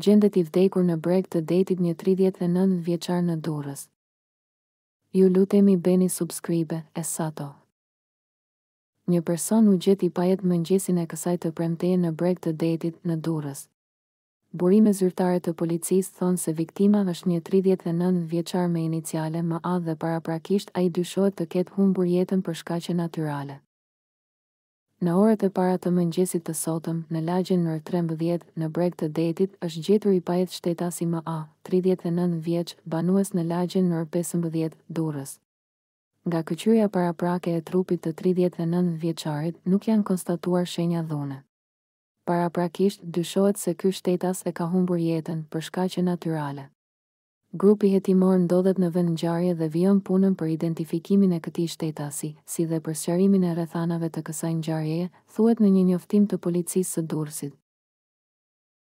Gjendet i vdekur në breg të detit një tridhjetë e nëntë vjeçar në Durrës. Ju lutemi bëni subscribe e sato. Një person u gjet i pajetë mëngjesin e kësaj të premteje në breg të detit në Durrës. Burime zyrtare të policisë thonë se viktima është një tridhjetë e nëntë vjeçar me iniciale MA dhe paraprakisht ai dyshohet të ketë humbur jetën për shkaqe natyrale. Në orët e para të mëngjesit të sotëm, në lagjen nr. trembëdhjetë, në breg të detit, është gjetur i pajetë shtetasi MA, tridhjetë e nëntë vjeç, banues në lagjen nr. pesëmbëdhjetë, Durrës. Nga këqyrja paraprake e trupit të tridhjetë e nëntë vjeçarit, nuk janë konstatuar shenja dhune. Paraprakisht, dyshohet se ky shtetas e ka humbur jetën, për shkaqe natyrale. Grupi hetimor ndodhet në vendngjarje dhe vijon punën për identifikimin e këtij shtetasi, si dhe për sqarimin e rrethanave të kësaj ngjarjeje, thuhet në një njoftim të Policisë së Durrësit.